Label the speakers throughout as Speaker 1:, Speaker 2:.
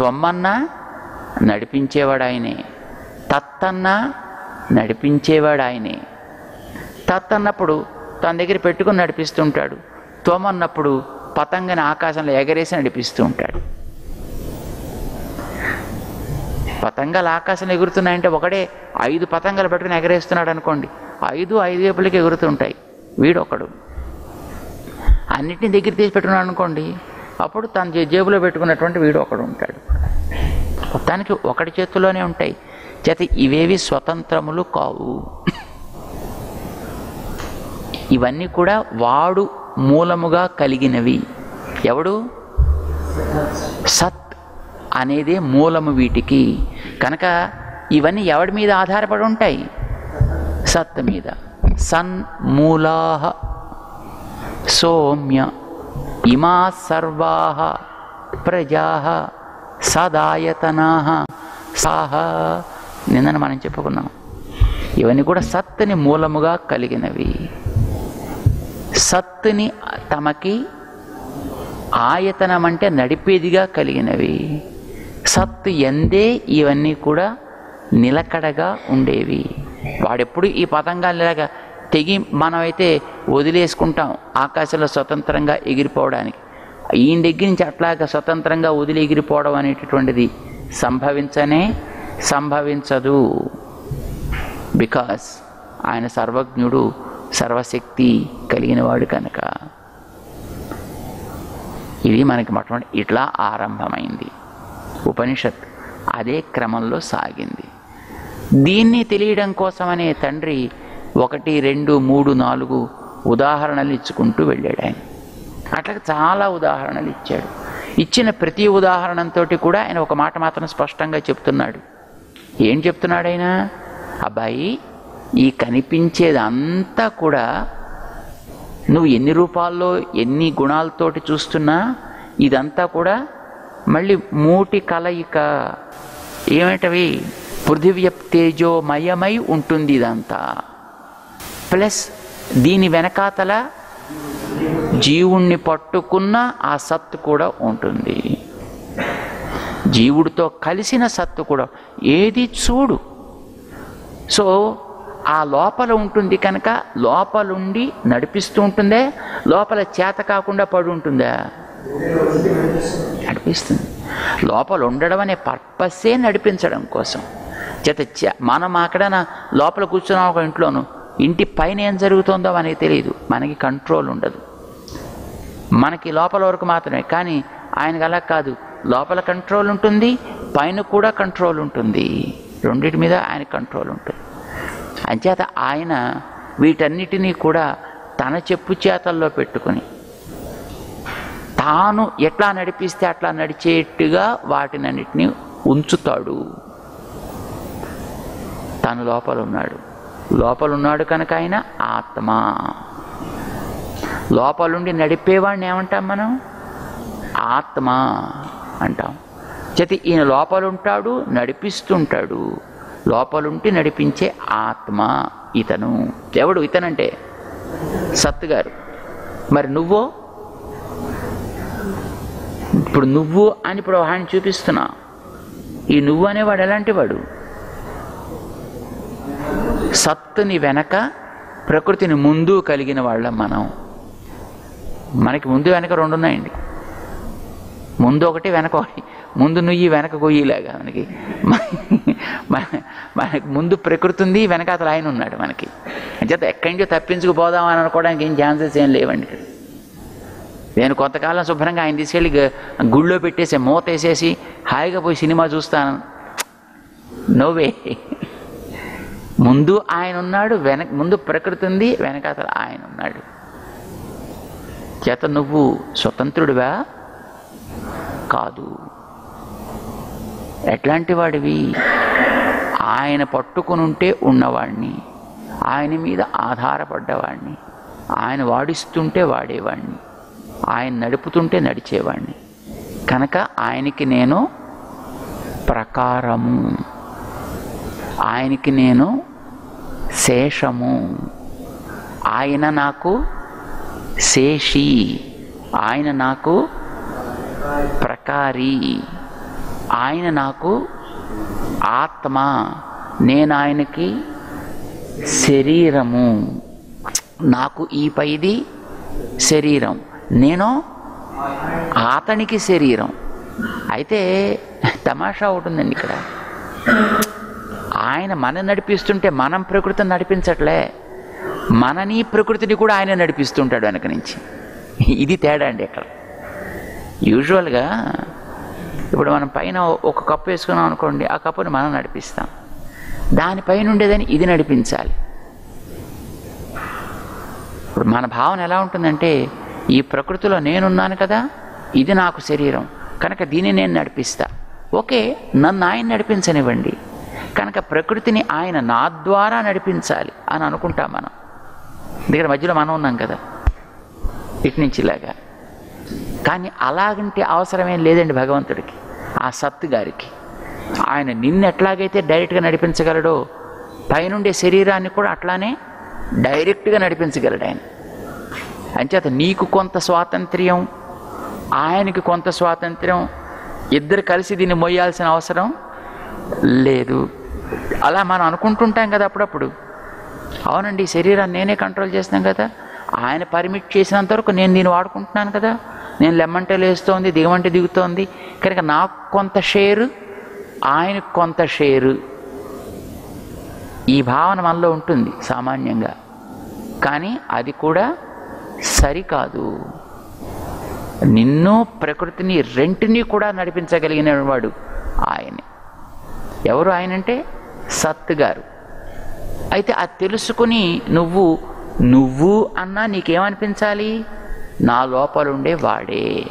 Speaker 1: త్వమ్మన్నా నడిపించేవాడు ఆయనే తత్తన్నా నడిపించేవాడు ఆయనే తత్ అన్నప్పుడు తన దగ్గర పెట్టుకుని నడిపిస్తుంటాడు. త్వం అన్నప్పుడు పతంగని ఆకాశంలో ఎగరేసి నడిపిస్తూ ఉంటాడు పతంగాలు ఆకాశంలో ఎగురుతున్నాయంటే ఒకడే ఐదు పతంగాలు పట్టుకుని ఎగరేస్తున్నాడు అనుకోండి. ఐదు ఐదు వైపులకి ఎగురుతుంటాయి. వీడొకడు. అన్నిటిని దగ్గర తీసి పెట్టుకున్నాడు అనుకోండి. అప్పుడు తన జేబులో పెట్టుకున్నటువంటి వీడు ఒకడు ఉంటాడు. మొత్తానికి ఒకటి చేతిలోనే ఉంటాయి. చేత ఇవేవి స్వతంత్రములు కావు. ఇవన్నీ కూడా వాడు మూలముగా కలిగినవి. ఎవడు? సత్ అనేదే మూలము వీటికి. కనుక ఇవన్నీ ఎవడి మీద ఆధారపడి ఉంటాయి? సత్ మీద. సన్ మూలాహ సోమ్య ఇమా సర్వా ప్రజా సదాయతనా సాహ నిన్న మనం చెప్పుకున్నాం. ఇవన్నీ కూడా సత్తుని మూలముగా కలిగినవి. సత్తుని తమకి ఆయతనం అంటే నడిపేదిగా కలిగినవి. సత్తు ఎందే ఇవన్నీ కూడా నిలకడగా ఉండేవి. వాడెప్పుడు ఈ పతంగాలు ఇలాగా తెగి మనమైతే వదిలేసుకుంటాం ఆకాశంలో స్వతంత్రంగా ఎగిరిపోవడానికి. ఈయన దగ్గర నుంచి అట్లాగా స్వతంత్రంగా వదిలి ఎగిరిపోవడం అనేటటువంటిది సంభవించనే సంభవించదు. బికాస్ ఆయన సర్వజ్ఞుడు సర్వశక్తి కలిగినవాడు కనుక. ఇది మనకి మొట్టమొదటి ఇట్లా ఆరంభమైంది. ఉపనిషత్ అదే క్రమంలో సాగింది. దీన్ని తెలియడం కోసమనే తండ్రి ఒకటి రెండు మూడు నాలుగు ఉదాహరణలు ఇచ్చుకుంటూ వెళ్ళాడు ఆయన. అట్లా చాలా ఉదాహరణలు ఇచ్చాడు. ఇచ్చిన ప్రతి ఉదాహరణతో కూడా ఆయన ఒక మాట మాత్రం స్పష్టంగా చెప్తున్నాడు. ఏం చెప్తున్నాడు ఆయన? అబ్బాయి ఈ కనిపించేదంతా కూడా నువ్వు ఎన్ని రూపాల్లో ఎన్ని గుణాలతోటి చూస్తున్నా ఇదంతా కూడా మళ్ళీ మూటి కలయిక. ఏమిటవి? పృథివ్య తేజోమయమై ఉంటుంది ఇదంతా. ప్లస్ దీని వెనకాతల జీవుణ్ణి పట్టుకున్న ఆ సత్తు కూడా ఉంటుంది. జీవుడితో కలిసిన సత్తు కూడా. ఏది చూడు. సో ఆ లోపల ఉంటుంది కనుక లోపలుండి నడిపిస్తూ ఉంటుందే లోపల చేత కాకుండా పడి ఉంటుందా? నడిపిస్తుంది. లోపల ఉండడం అనే పర్పస్సే నడిపించడం కోసం. చేత మనం అక్కడ లోపల కూర్చున్నాం ఒక ఇంట్లోను. ఇంటి పైన ఏం జరుగుతుందో మనకి తెలియదు మనకి కంట్రోల్ ఉండదు. మనకి లోపల వరకు మాత్రమే. కానీ ఆయనకు అలా కాదు. లోపల కంట్రోల్ ఉంటుంది పైన కూడా కంట్రోల్ ఉంటుంది. రెండింటి మీద ఆయన కంట్రోల్ ఉంటుంది. అంచేత ఆయన వీటన్నిటినీ కూడా తన చెప్పు చేతల్లో పెట్టుకుని తాను ఎట్లా నడిపిస్తే అట్లా నడిచేట్టుగా వాటినన్నిటినీ ఉంచుతాడు. తను లోపల ఉన్నాడు. లోపలున్నాడు కనుక ఆయన ఆత్మ. లోపలుండి నడిపేవాడిని ఏమంటాం మనం? ఆత్మ అంటాం. చేతి ఈయన లోపలుంటాడు నడిపిస్తుంటాడు. లోపలుంటి నడిపించే ఆత్మ ఇతను. ఎవడు ఇతనంటే? సత్తు గారు మరి నువ్వో? ఇప్పుడు నువ్వు అని ఇప్పుడు ఆయన చూపిస్తున్నా. ఈ నువ్వు అనేవాడు ఎలాంటి వాడు సత్తుని వెనక ప్రకృతిని ముందు కలిగిన వాళ్ళం మనం. మనకి ముందు వెనక రెండు ఉన్నాయండి ముందు ఒకటి వెనక ఒకటి. ముందు నుయ్యి వెనక గొయ్యిలాగా మనకి. మన- మనకి ముందు ప్రకృతి ఉంది వెనక అతను ఆయన ఉన్నాడు మనకి. అంచేత ఎక్కడి నుంచో తప్పించుకుపోదాం అని అనుకోవడానికి ఏం ఛాన్సెస్ ఏం లేవండి ఇక్కడ. నేను కొంతకాలం శుభ్రంగా ఆయన తీసుకెళ్ళి గుళ్ళో పెట్టేసి మూత వేసేసి హాయిగా పోయి సినిమా చూస్తాను. నోవే ముందు ఆయన ఉన్నాడు వెనక ముందు ప్రకృతి ఉంది వెనకాతల ఆయన ఉన్నాడు. చేత నువ్వు స్వతంత్రుడివా? కాదు. ఎట్లాంటి వాడివి? ఆయన పట్టుకుని ఉంటే ఉన్నవాడిని ఆయన మీద ఆధారపడ్డవాడిని ఆయన వాడిస్తుంటే వాడేవాడిని ఆయన నడుపుతుంటే నడిచేవాడిని కనుక ఆయనకి నేను ప్రకారము. ఆయనకి నేను శేషము. ఆయన నాకు శేషి. ఆయన నాకు ప్రకారి. ఆయన నాకు ఆత్మ. నేను ఆయనకి శరీరము. నాకు ఈ పైది శరీరం. నేను అతనికి శరీరం. అయితే తమాషా ఉంటుందండి ఇక్కడ. ఆయన మనం నడిపిస్తుంటే మనం ప్రకృతిని నడిపించట్లే. మనని ప్రకృతిని కూడా ఆయన నడిపిస్తుంటాడు వెనక నుంచి. ఇది తేడా అండి ఇక్కడ. యూజువల్గా ఇప్పుడు మనం పైన ఒక కప్పు వేసుకున్నాం అనుకోండి ఆ కప్పుని మనం నడిపిస్తాం. దానిపైన ఉండేదని ఇది నడిపించాలి. ఇప్పుడు మన భావన ఎలా ఉంటుందంటే ఈ ప్రకృతిలో నేనున్నాను కదా ఇది నాకు శరీరం. కనుక దీన్ని నేను నడిపిస్తా. ఓకే నన్ను ఆయన నడిపించనివ్వండి. కనుక ప్రకృతిని ఆయన నా ద్వారా నడిపించాలి అని అనుకుంటాం మనం. దగ్గర మధ్యలో మనం ఉన్నాం కదా ఇటు నుంచి ఇలాగా. కానీ అలాగంటే అవసరమేం లేదండి భగవంతుడికి ఆ సత్తు గారికి. ఆయన నిన్ను ఎట్లాగైతే డైరెక్ట్గా నడిపించగలడో పైనుండే శరీరాన్ని కూడా అట్లానే డైరెక్ట్గా నడిపించగలడు ఆయన. అంచేత నీకు కొంత స్వాతంత్ర్యం ఆయనకి కొంత స్వాతంత్ర్యం ఇద్దరు కలిసి దీన్ని మొయ్యాల్సిన అవసరం లేదు. అలా మనం అనుకుంటుంటాం కదా అప్పుడప్పుడు. అవునండి ఈ శరీరాన్ని నేనే కంట్రోల్ చేస్తాం కదా. ఆయన పర్మిట్ చేసినంత వరకు నేను దీన్ని వాడుకుంటున్నాను కదా. నేను లెమ్మంటే లేస్తోంది దిగమంటే దిగుతోంది. కనుక నాకు కొంత షేరు ఆయనకు కొంత షేరు. ఈ భావన మనలో ఉంటుంది సామాన్యంగా. కానీ అది కూడా సరికాదు. నిన్ను ప్రకృతిని రెంటిని కూడా నడిపించగలిగిన వాడు ఆయనే. ఎవరు ఆయన అంటే సత్ గారు. అయితే అది తెలుసుకుని నువ్వు నువ్వు అన్నా నీకేమనిపించాలి? నా లోపలుండే వాడే.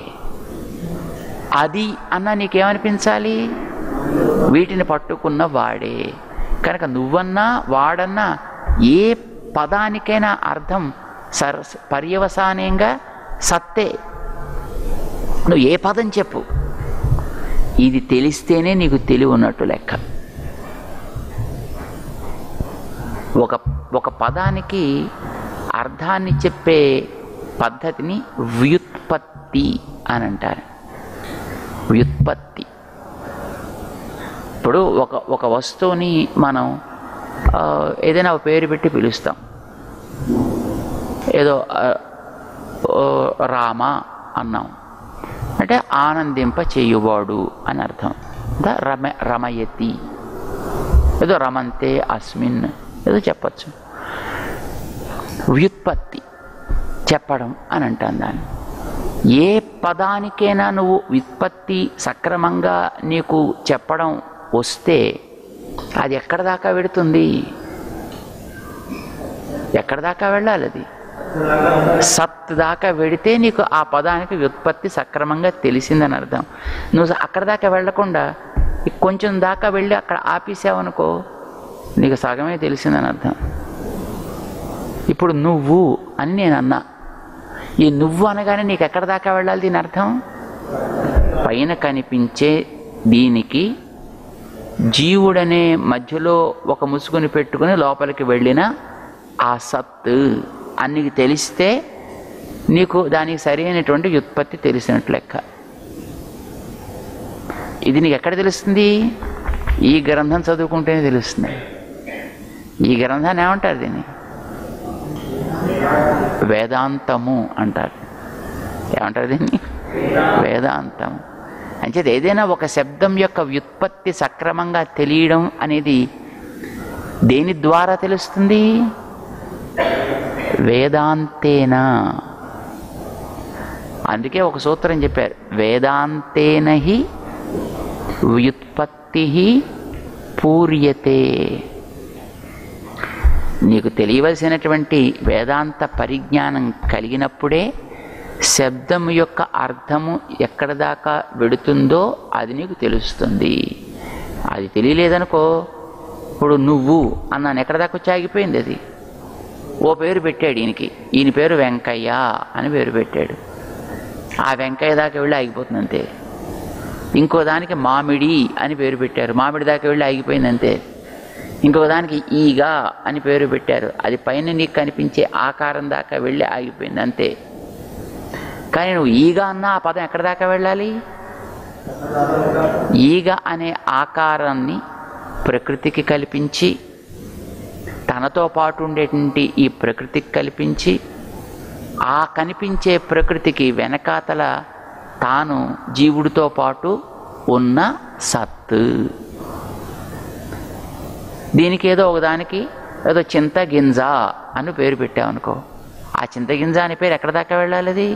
Speaker 1: అది అన్నా నీకేమనిపించాలి? వీటిని పట్టుకున్న వాడే. కనుక నువ్వన్నా వాడన్నా ఏ పదానికైనా అర్థం సర్ పర్యవసానంగా సత్తే. నువ్వు ఏ పదం చెప్పు. ఇది తెలిస్తేనే నీకు తెలివి ఉన్నట్టు లెక్క. ఒక ఒక పదానికి అర్థాన్ని చెప్పే పద్ధతిని వ్యుత్పత్తి అని అంటారు. వ్యుత్పత్తి. ఇప్పుడు ఒక ఒక వస్తువుని మనం ఏదైనా ఒక పేరు పెట్టి పిలుస్తాం. ఏదో రామ అన్నాం. అంటే ఆనందింప చేయువాడు అని అర్థం. ద రమ రమయతి. ఏదో రమంతే అస్మిన్. ఏదో చెప్పచ్చు. వ్యుత్పత్తి చెప్పడం అని అంటాను దాన్ని. ఏ పదానికైనా నువ్వు వ్యుత్పత్తి సక్రమంగా నీకు చెప్పడం వస్తే అది ఎక్కడ దాకా వెడుతుంది? ఎక్కడ దాకా వెళ్ళాలి అది? సత్ దాకా వెడితే నీకు ఆ పదానికి వ్యుత్పత్తి సక్రమంగా తెలిసిందని అర్థం. నువ్వు అక్కడ దాకా వెళ్ళకుండా కొంచెం దాకా వెళ్ళి అక్కడ ఆపేసావనుకో నీకు సగమే తెలిసిందని అర్థం. ఇప్పుడు నువ్వు అని నేను అన్నా. ఈ నువ్వు అనగానే నీకు ఎక్కడ దాకా వెళ్ళాలి దీని అర్థం? పైన కనిపించే దీనికి జీవుడనే మధ్యలో ఒక ముసుగుని పెట్టుకుని లోపలికి వెళ్ళిన ఆ సత్ అన్ని తెలిస్తే నీకు దానికి సరైనటువంటి వ్యుత్పత్తి తెలిసినట్లు లెక్క. ఇది నీకు ఎక్కడ తెలుస్తుంది? ఈ గ్రంథం చదువుకుంటేనే తెలుస్తుంది. ఈ గ్రంథాన్ని ఏమంటారు దీన్ని? వేదాంతము అంటారు. ఏమంటారు దీన్ని? వేదాంతము అంచేది ఏదైనా ఒక శబ్దం యొక్క వ్యుత్పత్తి సక్రమంగా తెలియడం అనేది దేని ద్వారా తెలుస్తుంది? వేదాంతేనా? అందుకే ఒక సూత్రం చెప్పారు. వేదాంతేన హి వ్యుత్పత్తి పూర్యతే. నీకు తెలియవలసినటువంటి వేదాంత పరిజ్ఞానం కలిగినప్పుడే శబ్దం యొక్క అర్థము ఎక్కడ దాకా వెడుతుందో అది నీకు తెలుస్తుంది. అది తెలియలేదనుకో ఇప్పుడు నువ్వు అన్నాను ఎక్కడ దాకా వచ్చి ఆగిపోయింది అది? ఓ పేరు పెట్టాడు ఈయనకి. ఈయన పేరు వెంకయ్య అని పేరు పెట్టాడు. ఆ వెంకయ్య దాకా వెళ్ళి ఆగిపోతుంది అంతే. ఇంకో దానికి మామిడి అని పేరు పెట్టారు. మామిడి దాకా వెళ్ళి ఆగిపోయింది అంతే. ఇంకొక దానికి ఈగా అని పేరు పెట్టారు. అది పైన నీకు కనిపించే ఆకారం దాకా వెళ్ళి ఆగిపోయింది అంతే. కానీ నువ్వు ఈగా అన్నా ఆ పదం ఎక్కడ దాకా వెళ్ళాలి? ఈగ అనే ఆకారాన్ని ప్రకృతికి కల్పించి తనతో పాటు ఉండేటువంటి ఈ ప్రకృతికి కల్పించి ఆ కనిపించే ప్రకృతికి వెనకాతల తాను జీవుడితో పాటు ఉన్న సత్తు. దీనికి ఏదో ఒకదానికి ఏదో చింతగింజ అని పేరు పెట్టామనుకో ఆ చింతగింజ అనే పేరు ఎక్కడ దాకా వెళ్ళాలి అది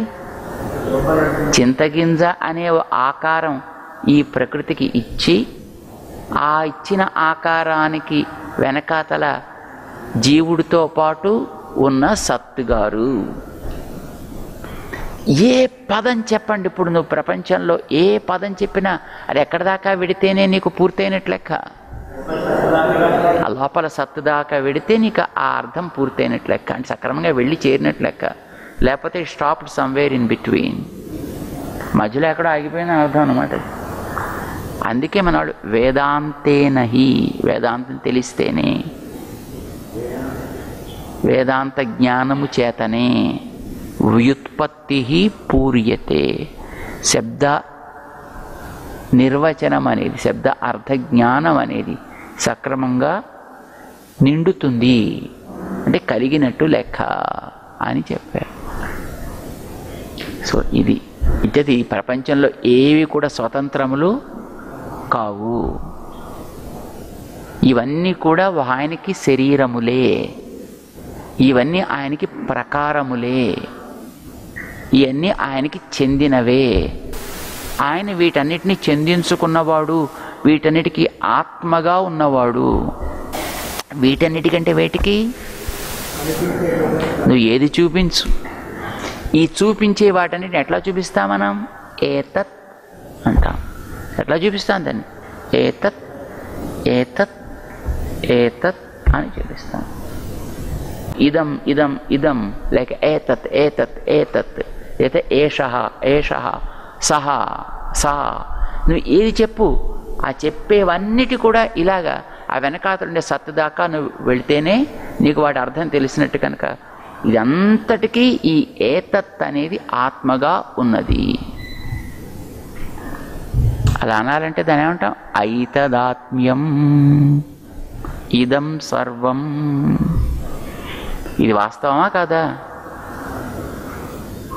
Speaker 1: చింతగింజ అనే ఆకారం ఈ ప్రకృతికి ఇచ్చి ఆ ఇచ్చిన ఆకారానికి వెనకాతల జీవుడితో పాటు ఉన్న సత్తుగారు. ఏ పదం చెప్పండి ఇప్పుడు నువ్వు ప్రపంచంలో ఏ పదం చెప్పినా అది ఎక్కడిదాకా వెడితేనే నీకు పూర్తయినట్లెక్క ఆ లోపల సత్తు దాకా వెడితే నీకు ఆ అర్థం పూర్తయినట్లు లెక్క. అంటే సక్రమంగా వెళ్ళి చేరినట్లు లెక్క. లేకపోతే స్టాప్డ్ సమ్వేర్ ఇన్ బిట్వీన్ మధ్యలో ఎక్కడో ఆగిపోయిన అర్థం అనమాట అందుకే మనవాడు వేదాంతేనహి వేదాంతం తెలిస్తేనే వేదాంత జ్ఞానము చేతనే వ్యుత్పత్తి పూర్యతే శబ్ద నిర్వచనం అనేది శబ్ద అర్థ జ్ఞానం అనేది సక్రమంగా నిండుతుంది. అంటే కలిగినట్టు లెక్క అని చెప్పారు. సో ఇది ఇద్దది ప్రపంచంలో ఏవి కూడా స్వతంత్రములు కావు. ఇవన్నీ కూడా ఆయనకి శరీరములే. ఇవన్నీ ఆయనకి ప్రకారములే. ఇవన్నీ ఆయనకి చెందినవే. ఆయన వీటన్నిటిని చెందించుకున్నవాడు వీటన్నిటికీ ఆత్మగా ఉన్నవాడు. వీటన్నిటికంటే వేటికి? నువ్వు ఏది చూపించు? ఈ చూపించే వాటన్నిటిని ఎట్లా చూపిస్తాం మనం? ఏతత్ అంటాం. ఎట్లా చూపిస్తాం దాన్ని? ఏతత్ ఏతత్ ఏతత్ అని చూపిస్తాం. ఇదం ఇదం ఇదం లేక ఏతత్ ఏతత్ ఏతత్ లేదా ఏష ఏష సహా సహా. నువ్వు ఏది చెప్పు ఆ చెప్పేవన్నిటి కూడా ఇలాగా ఆ వెనకాతలుండే సత్తు దాకా నువ్వు వెళితేనే నీకు వాటి అర్థం తెలిసినట్టు కనుక ఇదంతటికీ ఈ ఏతత్ అనేది ఆత్మగా ఉన్నది. అలా అనాలంటే దాని ఏమంటాం? ఐతదాత్మ్యం. ఇదం సర్వం. ఇది వాస్తవమా కాదా?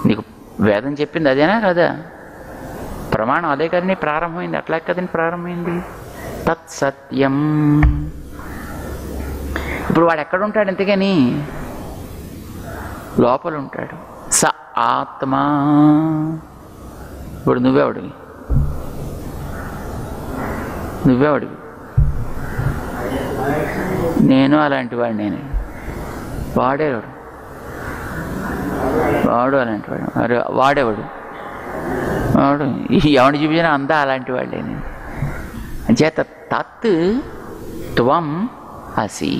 Speaker 1: నీకు వేదం చెప్పింది అదేనా కదా? ప్రమాణం అదే కదండి ప్రారంభమైంది. అట్లా కదండి ప్రారంభమైంది? తత్సత్యం. ఇప్పుడు వాడు ఎక్కడుంటాడు అంతేగాని? లోపల ఉంటాడు. స ఆత్మా. ఇప్పుడు నువ్వెవడివి నువ్వెవడివి నేను అలాంటి వాడు నేను. వాడేవాడు వాడు. అలాంటి వాడు. వాడేవాడు. వాడు ఎవడు చూపించినా అంతా అలాంటి వాడే చేత తత్ త్వం అసి.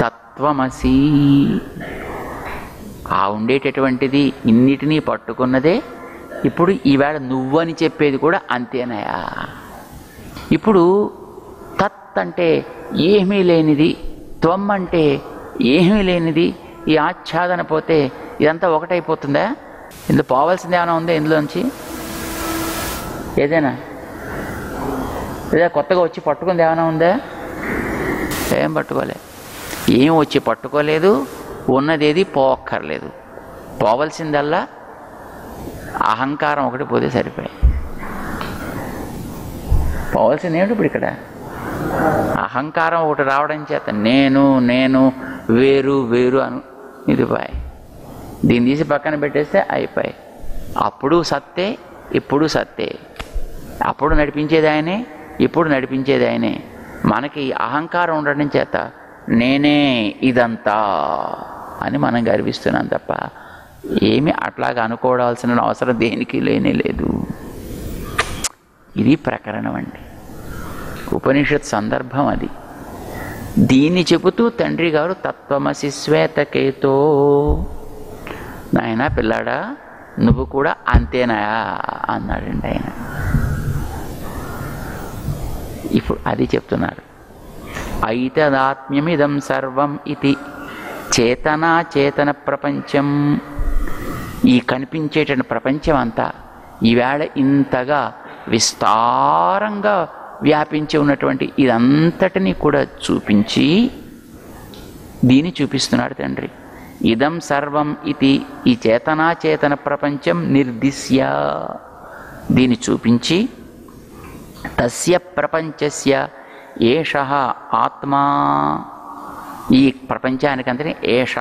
Speaker 1: తత్వమసి. ఆ ఉండేటటువంటిది ఇన్నిటినీ పట్టుకున్నదే. ఇప్పుడు ఈవేళ నువ్వని చెప్పేది కూడా అంతేనయా? ఇప్పుడు తత్ అంటే ఏమీ లేనిది త్వం అంటే ఏమీ లేనిది ఈ ఆచ్ఛాదన పోతే ఇదంతా ఒకటైపోతుందా? ఇందులో పోవాల్సింది ఏమైనా ఉందా ఇందులోంచి? ఏదైనా? లేదా కొత్తగా వచ్చి పట్టుకుంది ఏమైనా ఉందా? ఏం పట్టుకోలే. ఏం వచ్చి పట్టుకోలేదు ఉన్నదేది పోక్కర్లేదు. పోవలసిందల్లా అహంకారం ఒకటి పోతే సరిపోయి పోవాల్సింది ఏమిటి ఇప్పుడు ఇక్కడ? అహంకారం ఒకటి రావడం చేత నేను నేను వేరు వేరు అను ఇది పాయ్ దీన్ని తీసి పక్కన పెట్టేస్తే అయిపోయి. అప్పుడు సత్తే ఇప్పుడు సత్తే. అప్పుడు నడిపించేది ఆయనే ఇప్పుడు నడిపించేది ఆయనే. మనకి అహంకారం ఉండడం చేత నేనే ఇదంతా అని మనం గర్విస్తున్నాం తప్ప ఏమి అట్లాగా అనుకోవాల్సిన అవసరం దేనికి లేనే లేదు. ఇది ప్రకరణం అండి. ఉపనిషత్ సందర్భం అది. దీన్ని చెబుతూ తండ్రి గారు తత్వమసి శ్వేతకేతో నాయన పిల్లాడా? నువ్వు కూడా అంతేనాయా అన్నాడండి ఆయన. ఇప్పుడు అది చెప్తున్నారు. ఐతదాత్మ్యమిదం సర్వం ఇది చేతనా చేతన ప్రపంచం. ఈ కనిపించేటువంటి ప్రపంచం అంతా ఈవేళ ఇంతగా విస్తారంగా వ్యాపించి ఉన్నటువంటి ఇదంతటినీ కూడా చూపించి దీన్ని చూపిస్తున్నాడు తండ్రి. ఇదం సర్వం ఇది ఈ చేతనాచేతన ప్రపంచం నిర్దిశ్య. దీన్ని చూపించి తస్య ప్రపంచస్య ఏష ఆత్మా. ఈ ప్రపంచానికంతనే ఏష.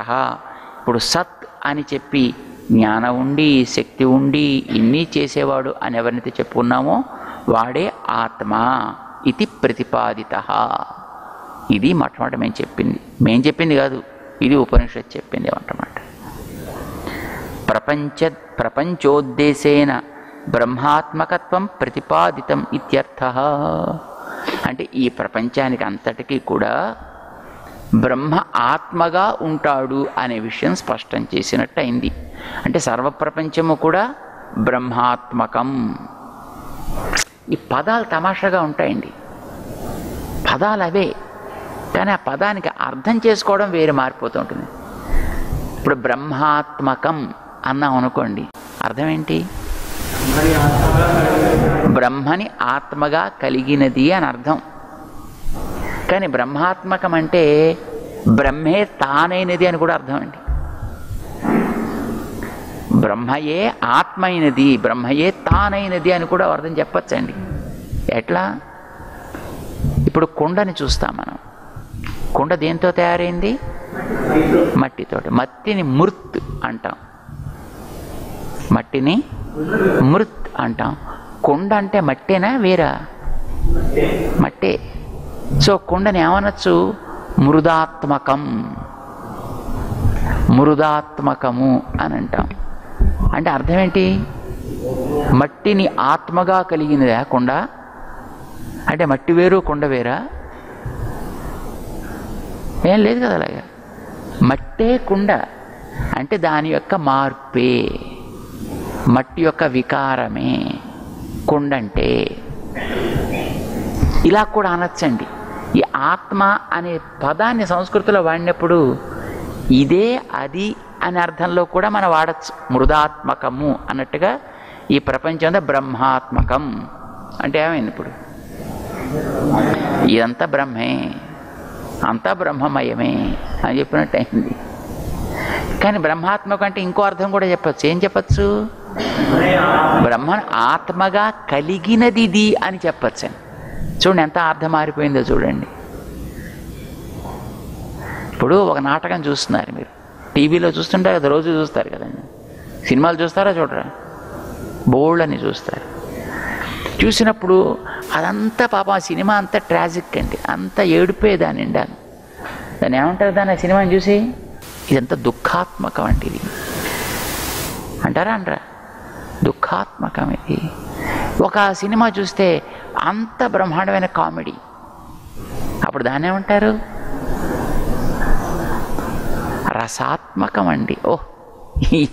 Speaker 1: ఇప్పుడు సత్ అని చెప్పి జ్ఞానం ఉండి శక్తి ఉండి ఇన్ని చేసేవాడు అని ఎవరినైతే చెప్పుకున్నామో వాడే ఆత్మ. ఇది ప్రతిపాదిత. ఇది మొట్టమొదటి మేము చెప్పింది. మేం చెప్పింది కాదు ఇది ఉపనిషత్ చెప్పింది అంటమాట ప్రపంచ ప్రపంచోద్దేశేన బ్రహ్మాత్మకత్వం ప్రతిపాదితం ఇత్యర్థ. అంటే ఈ ప్రపంచానికి అంతటికీ కూడా బ్రహ్మ ఆత్మగా ఉంటాడు అనే విషయం స్పష్టం చేసినట్టు అయింది. అంటే సర్వప్రపంచము కూడా బ్రహ్మాత్మకం. ఈ పదాలు తమాషాగా ఉంటాయండి. పదాలు అవే కానీ ఆ పదానికి అర్థం చేసుకోవడం వేరే మారిపోతూ ఉంటుంది ఇప్పుడు బ్రహ్మాత్మకం అన్నాం అనుకోండి అర్థం ఏంటి? బ్రహ్మని ఆత్మగా కలిగినది అని అర్థం. కానీ బ్రహ్మాత్మకం అంటే బ్రహ్మే తానైనది అని కూడా అర్థం అండి బ్రహ్మయే ఆత్మైనది బ్రహ్మయే తానైనది అని కూడా అర్థం చెప్పచ్చండి. ఎట్లా? ఇప్పుడు కుండని చూస్తాం మనం. కుండ దేంతో తయారైంది? మట్టితోటి. మట్టిని మృత్ అంటాం. మట్టిని మృత్ అంటాం. కుండ అంటే మట్టేనా వేరా? మట్టే. సో కుండని ఏమనొచ్చు? మృదాత్మకం. మృదాత్మకము అని అంటాం. అంటే అర్థం ఏంటి మట్టిని ఆత్మగా కలిగినదా కుండ? అంటే మట్టి వేరు కుండ వేరా? ఏం లేదు కదా అలాగా? మట్టే కుండ. అంటే దాని యొక్క మార్పే. మట్టి యొక్క వికారమే. కుండంటే. ఇలా కూడా అనొచ్చండి. ఈ ఆత్మ అనే పదాన్ని సంస్కృతిలో వాడినప్పుడు ఇదే అది అనే అర్థంలో కూడా మనం వాడచ్చు. మృదాత్మకము అన్నట్టుగా ఈ ప్రపంచంలో బ్రహ్మాత్మకం. అంటే ఏమైంది ఇప్పుడు? ఇదంతా బ్రహ్మే. అంతా బ్రహ్మమయమే అని చెప్పినట్టు అయింది. కానీ బ్రహ్మాత్మ అంటే ఇంకో అర్థం కూడా చెప్పచ్చు. ఏం చెప్పచ్చు? బ్రహ్మ ఆత్మగా కలిగినది ఇది అని చెప్పచ్చు. చూడండి ఎంత అర్థం మారిపోయిందో చూడండి. ఇప్పుడు ఒక నాటకం చూస్తున్నారు మీరు. టీవీలో చూస్తుంటారు కదా రోజు చూస్తారు కదండి. సినిమాలు చూస్తారా చూడరా? బోల్డ్ అని చూస్తారు. చూసినప్పుడు అదంతా పాపం ఆ సినిమా అంతా ట్రాజిక్ అండి. అంతా ఏడిపోయే దాని దాన్ని ఏమంటారు దాన్ని ఆ సినిమాని చూసి? ఇదంతా దుఃఖాత్మకం అండి ఇది. అంటారా అంటారా దుఃఖాత్మకం ఇది. ఒక సినిమా చూస్తే అంత బ్రహ్మాండమైన కామెడీ. అప్పుడు దాన్ని ఏమంటారు? రసాత్మకం అండి. ఓహ్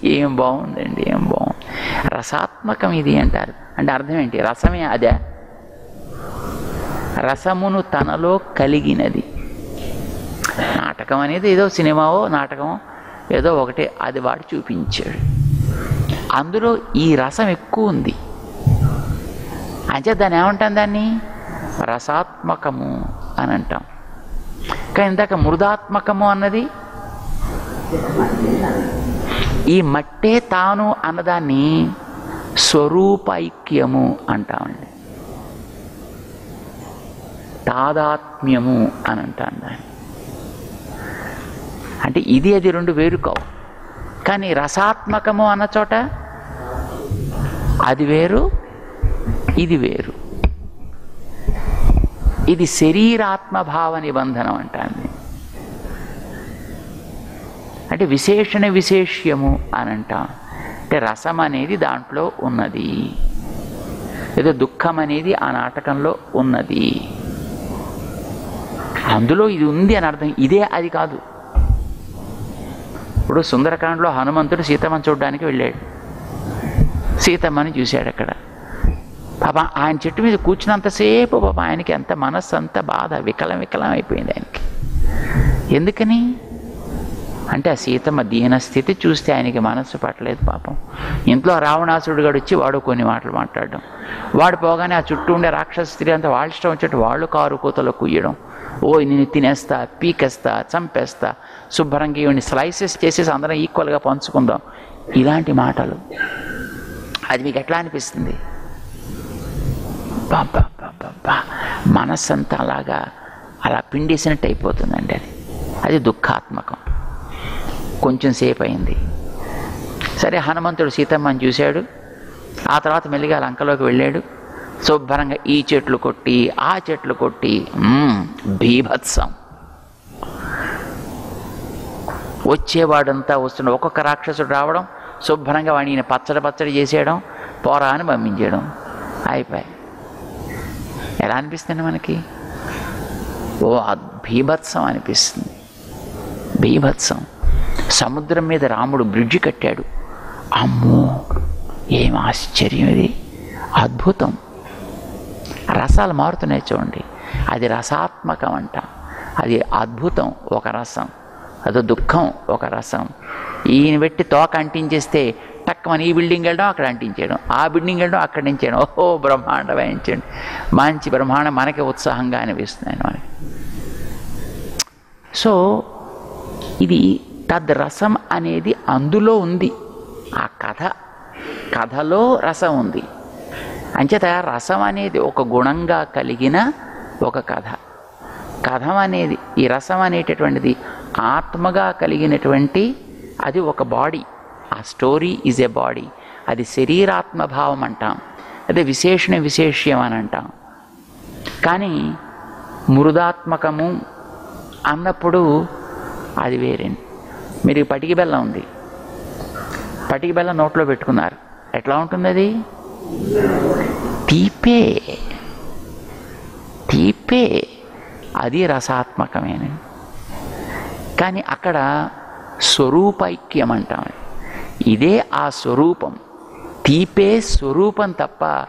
Speaker 1: ఏం బాగుందండి ఏం బాగుంది. రసాత్మకం ఇది అంటారు. అంటే అర్థం ఏంటి రసమే అదే. రసమును తనలో కలిగినది. నాటకం అనేది ఏదో సినిమావో నాటకమో ఏదో ఒకటి అది వాడు చూపించాడు. అందులో ఈ రసం ఎక్కువ ఉంది. అంటే దాన్ని ఏమంటాం దాన్ని? రసాత్మకము అని అంటాం. కానీ ఇందాక మృదాత్మకము అన్నది? ఈ మట్టే తాను అన్నదాన్ని స్వరూపైక్యము అంటామండి. తాదాత్మ్యము అని అంటాం దాన్ని. అంటే ఇది అది రెండు వేరు కావు. కానీ రసాత్మకము అన్న చోట అది వేరు ఇది వేరు. ఇది శరీరాత్మభావ నిబంధనం అంటాను అంటే విశేషణ విశేష్యము అని అంటాం అంటే రసం అనేది దాంట్లో ఉన్నది. ఏదో దుఃఖం అనేది ఆ నాటకంలో ఉన్నది. అందులో ఇది ఉంది అని అర్థం. ఇదే అది కాదు. ఇప్పుడు సుందరకాండలో హనుమంతుడు సీతమ్మని చూడడానికి వెళ్ళాడు. సీతమ్మని చూశాడు అక్కడ. పాప ఆయన చెట్టు మీద కూర్చున్నంతసేపు పాప ఆయనకి ఎంత మనస్సు అంత బాధ వికలం వికలం అయిపోయింది ఆయనకి. ఎందుకని? అంటే ఆ సీతమ్మ దీనస్థితి చూస్తే ఆయనకి మనస్సు పట్టలేదు పాపం. ఇంట్లో రావణాసురుడు గడు వచ్చి వాడు కొన్ని మాటలు మాట్లాడడం. వాడు పోగానే ఆ చుట్టూ ఉండే రాక్షస స్త్రీ అంతా వాళ్ళ ఇష్టం వచ్చేట్టు వాళ్ళు కారు కూతలు కుయ్యడం ఓ నేను తినేస్తా పీకేస్తా చంపేస్తా శుభ్రంగా ఇవన్నీ స్లైసెస్ చేసేసి అందరం ఈక్వల్గా పంచుకుందాం. ఇలాంటి మాటలు. అది మీకు ఎట్లా అనిపిస్తుంది? బాబా బాబా మనస్సంతా అలాగా అలా పిండేసినట్టు అయిపోతుందండి అది. అది దుఃఖాత్మకం. కొంచెం సేపు అయింది. సరే హనుమంతుడు సీతమ్మని చూశాడు. ఆ తర్వాత మెల్లిగా లంకలోకి వెళ్ళాడు. శుభ్రంగా ఈ చెట్లు కొట్టి ఆ చెట్లు కొట్టి భీభత్సం. బీభత్సం వచ్చేవాడంతా వస్తున్న ఒక్కొక్క రాక్షసుడు రావడం శుభ్రంగా వాడిని పచ్చడి పచ్చడి చేసేయడం పోరా అని పంపించేయడం అయిపోయి ఎలా అనిపిస్తుంది మనకి? ఓ భీభత్సం అనిపిస్తుంది. భీభత్సం. సముద్రం మీద రాముడు బ్రిడ్జి కట్టాడు. అమ్మో ఏం ఆశ్చర్యం ఇది. అద్భుతం. రసాలు మారుతున్నాయి చూడండి. అది రసాత్మకం అంట. అది అద్భుతం ఒక రసం. అదో దుఃఖం ఒక రసం. ఈయన పెట్టి తోక అంటించేస్తే టక్కమని ఈ బిల్డింగ్ వెళ్ళడం అక్కడ అంటించేయడం. ఆ బిల్డింగ్ వెళ్ళడం అక్కడ నుంచి ఓహో బ్రహ్మాండం వేయించండి మంచి బ్రహ్మాండం మనకి ఉత్సాహంగా అనిపిస్తుంది మనకి సో ఇది తద్రసం అనేది అందులో ఉంది. ఆ కథ కథలో రసం ఉంది. అంచేత రసం అనేది ఒక గుణంగా కలిగిన ఒక కథ. కథం అనేది ఈ రసం అనేటటువంటిది ఆత్మగా కలిగినటువంటి అది ఒక బాడీ. ఆ స్టోరీ ఈజ్ ఎ బాడీ. అది శరీరాత్మభావం అంటాం. అదే విశేషణ విశేష్యం అని అంటాం. కానీ మృదాత్మకము అన్నప్పుడు అది వేరే మీరు పటికి బెల్లం ఉంది. పటికి బెల్లం నోట్లో పెట్టుకున్నారు. ఎట్లా ఉంటుంది అది తీపే. తీపే. అది రసాత్మకమైన. కానీ అక్కడ స్వరూపైక్యం అంటాం ఇదే ఆ స్వరూపం. తీపే స్వరూపం తప్ప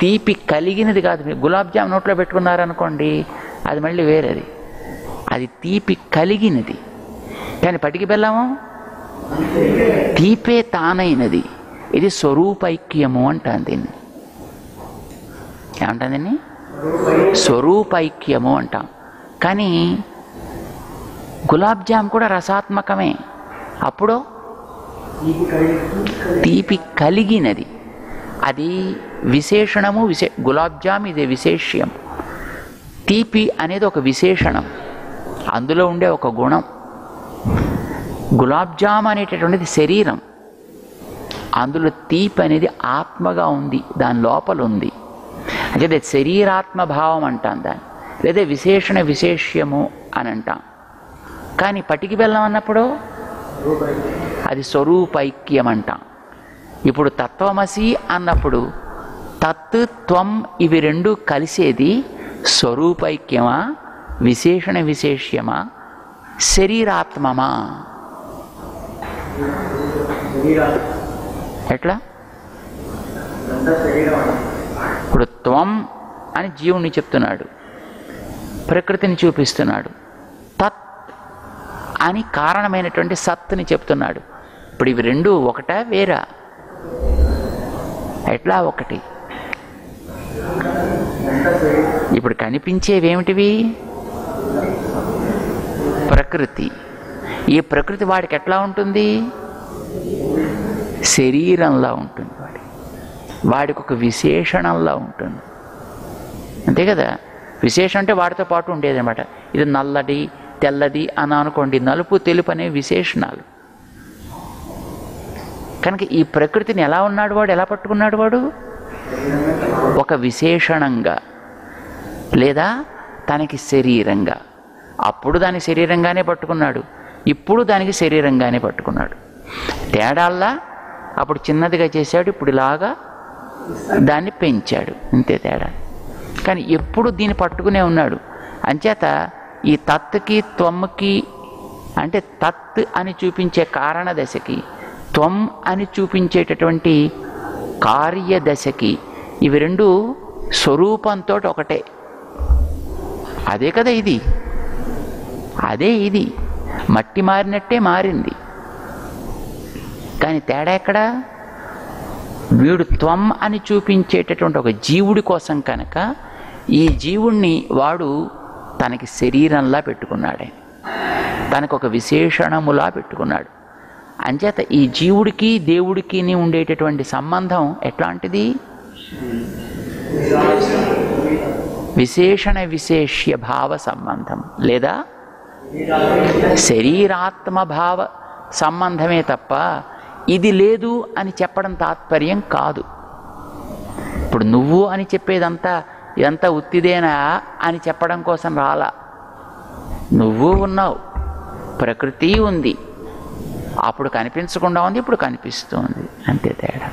Speaker 1: తీపి కలిగినది కాదు. మీరు గులాబ్ జామ్ నోట్లో పెట్టుకున్నారనుకోండి అది మళ్ళీ వేరేది. అది తీపి కలిగినది. కానీ పటికి బెల్లము తీపే తానైనది. ఇది స్వరూపైక్యము అంటాను దీన్ని. ఏమంటాను దీన్ని? స్వరూపైక్యము అంటాం. కానీ గులాబ్ జామ్ కూడా రసాత్మకమే. అప్పుడు తీపి కలిగినది. అది విశేషణము విశే గులాబ్ జామ్ ఇది విశేష్యం. తీపి అనేది ఒక విశేషణం. అందులో ఉండే ఒక గుణం. గులాబ్ జామ్ అనేటటువంటిది శరీరం. అందులో తీపి అనేది ఆత్మగా ఉంది దాని లోపల ఉంది. అంటే శరీరాత్మ భావం అంటాం దాన్ని. లేదా విశేషణ విశేష్యము అని అంటాం. కానీ పటికి బెల్లం అన్నప్పుడు అది స్వరూపైక్యం అంటాం. ఇప్పుడు తత్వమసి అన్నప్పుడు తత్ త్వం ఇవి రెండు కలిసేది స్వరూపైక్యమా విశేషణ విశేష్యమా శరీరాత్మమా? ఎట్లా? ఇప్పుడు త్వం అని జీవుని చెప్తున్నాడు. ప్రకృతిని చూపిస్తున్నాడు. తత్ అని కారణమైనటువంటి సత్తుని చెప్తున్నాడు. ఇప్పుడు ఇవి రెండు ఒకటా వేరా? ఎట్లా ఒకటి? ఇప్పుడు కనిపించేవేమిటివి? ప్రకృతి. ఈ ప్రకృతి వాడికి ఎట్లా ఉంటుంది? శరీరంలా ఉంటుంది వాడి. వాడికి ఒక విశేషణంలా ఉంటుంది. అంతే కదా? విశేషం అంటే వాడితో పాటు ఉండేది అనమాట ఇది నల్లది తెల్లది అని అనుకోండి నలుపు తెలుపు అనే విశేషణాలు. కనుక ఈ ప్రకృతిని ఎలా ఉన్నాడు వాడు? ఎలా పట్టుకున్నాడు వాడు? ఒక విశేషణంగా. లేదా తనకి శరీరంగా. అప్పుడు దాని శరీరంగానే పట్టుకున్నాడు. ఇప్పుడు దానికి శరీరంగానే పట్టుకున్నాడు. తేడాల్లా అప్పుడు చిన్నదిగా చేశాడు ఇప్పుడు ఇలాగా దాన్ని పెంచాడు. అంతే తేడా. కానీ ఎప్పుడు దీన్ని పట్టుకునే ఉన్నాడు. అంచేత ఈ తత్కి త్వమ్కి అంటే తత్ అని చూపించే కారణ దశకి త్వం అని చూపించేటటువంటి కార్యదశకి ఇవి రెండు స్వరూపంతో ఒకటే. అదే కదా ఇది. అదే ఇది. మట్టి మారినట్టే మారింది. కానీ తేడా ఎక్కడా? వీడు త్వం అని చూపించేటటువంటి ఒక జీవుడి కోసం కనుక ఈ జీవుణ్ణి వాడు తనకి శరీరంలా పెట్టుకున్నాడే. తనకు ఒక విశేషణములా పెట్టుకున్నాడు. అంచేత ఈ జీవుడికి దేవుడికి ఉండేటటువంటి సంబంధం ఎట్లాంటిది? విశేషణ విశేష్య భావ సంబంధం. లేదా? శరీరాత్మ భావ సంబంధమే తప్ప ఇది లేదు అని చెప్పడం తాత్పర్యం కాదు. ఇప్పుడు నువ్వు అని చెప్పేదంతా ఇదంతా ఉత్తిదేనా అని చెప్పడం కోసం రాలా. నువ్వు ఉన్నావు. ప్రకృతి ఉంది. అప్పుడు కనిపించకుండా ఉంది ఇప్పుడు కనిపిస్తుంది. అంతే తేడా.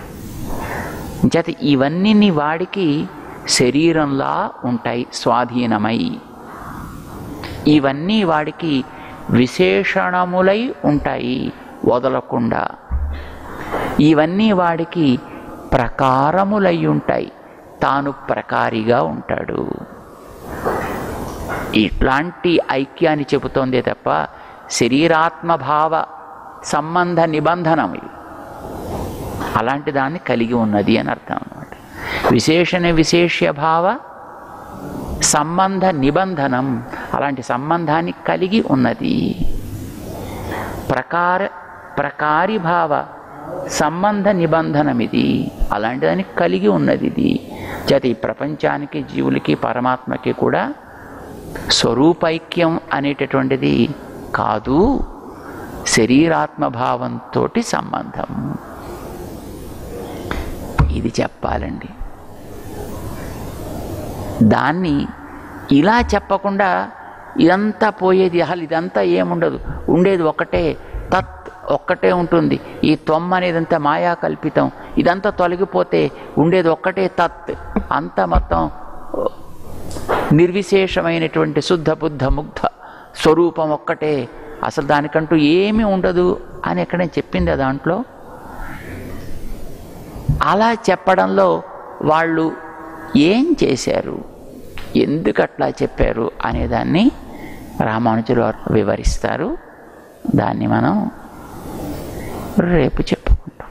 Speaker 1: చేత ఇవన్నీ నీ వాడికి శరీరంలా ఉంటాయి స్వాధీనమై. ఇవన్నీ వాడికి విశేషణములై ఉంటాయి వదలకుండా. ఇవన్నీ వాడికి ప్రకారములై ఉంటాయి తాను ప్రకారిగా ఉంటాడు. ఇట్లాంటి ఐక్యాన్ని చెబుతోందే తప్ప శరీరాత్మభావ సంబంధ నిబంధనం అలాంటి దాన్ని కలిగి ఉన్నది అని అర్థం అనమాట విశేషణ విశేష్య భావ సంబంధ నిబంధనం. అలాంటి సంబంధాన్ని కలిగి ఉన్నది. ప్రకార ప్రకారిభావ సంబంధ నిబంధనం ఇది అలాంటి దాన్ని కలిగి ఉన్నది ఇది. చేత ఈ ప్రపంచానికి జీవులకి పరమాత్మకి కూడా స్వరూపైక్యం అనేటటువంటిది కాదు. శరీరాత్మభావంతో సంబంధం. ఇది చెప్పాలండి. దాన్ని ఇలా చెప్పకుండా ఇదంతా పోయేది అసలు ఇదంతా ఏముండదు. ఉండేది ఒకటే తత్ ఒక్కటే ఉంటుంది. ఈ తొమ్మ అనేదంతా మాయా కల్పితం. ఇదంతా తొలగిపోతే ఉండేది ఒక్కటే తత్. అంతా మొత్తం నిర్విశేషమైనటువంటి శుద్ధ బుద్ధ ముగ్ధ స్వరూపం ఒక్కటే. అసలు దానికంటూ ఏమీ ఉండదు అని ఎక్కడైనా చెప్పింది దాంట్లో? అలా చెప్పడంలో వాళ్ళు ఏం చేశారు? ఎందుకు అట్లా చెప్పారు అనేదాన్ని రామానుజులు వారు వివరిస్తారు. దాన్ని మనం రేపు చెప్పుకుంటాం.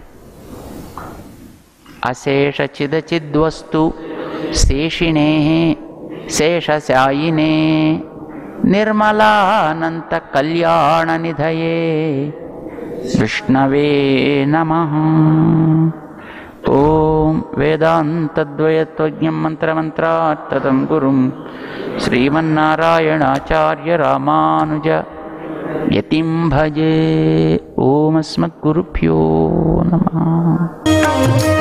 Speaker 1: అశేష చిదచిద్వస్తు శేషిణే శేషశాయినే నిర్మలానంత కళ్యాణ నిధయే విష్ణవే నమ. ॐ वेदान्तद्वयत्वज्ञं मन्त्रमन्त्रात्ततं गुरुं श्रीमन्नारायणाचार्यरामानुज यतिं भजे। ॐ अस्मद्गुरुभ्यो नमः।